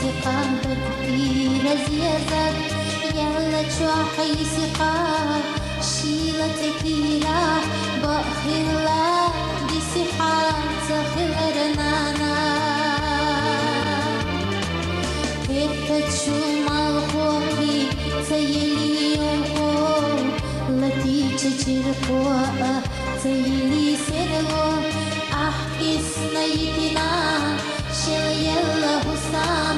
ثقة كبيرة زيادة يلا تشوحي ثقة شيلة تكيلة بأخيلا دي صحة تخيرنا تشو مالخوكي تيلي يوكو التي تجرقوا تيلي سيرغو أحكس نيتنا شل يلا حسام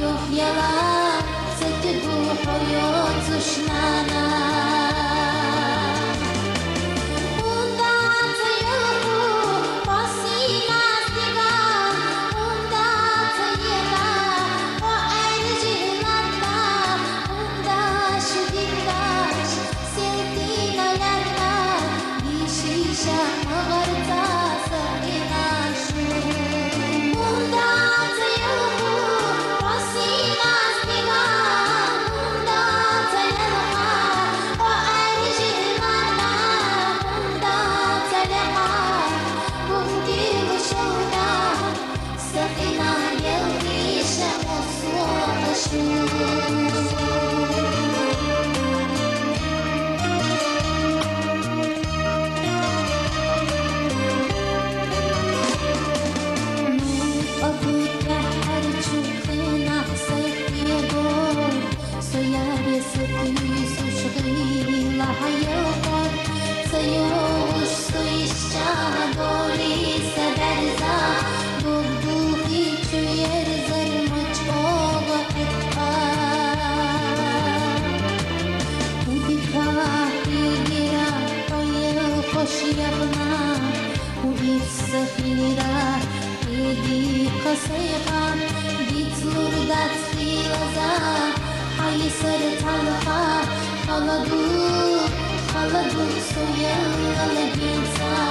يوح يلا تتبو حيوت شنانا Thank you. sarı tarafa Halabu, halabu soyan alagita